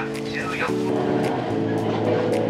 Up to your...